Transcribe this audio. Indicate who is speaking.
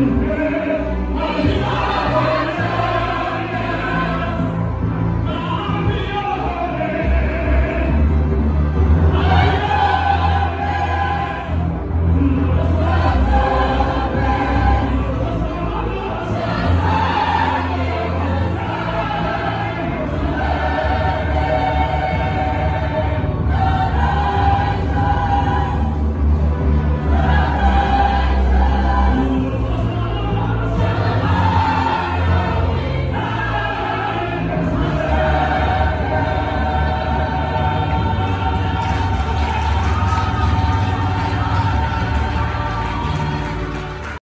Speaker 1: Amen.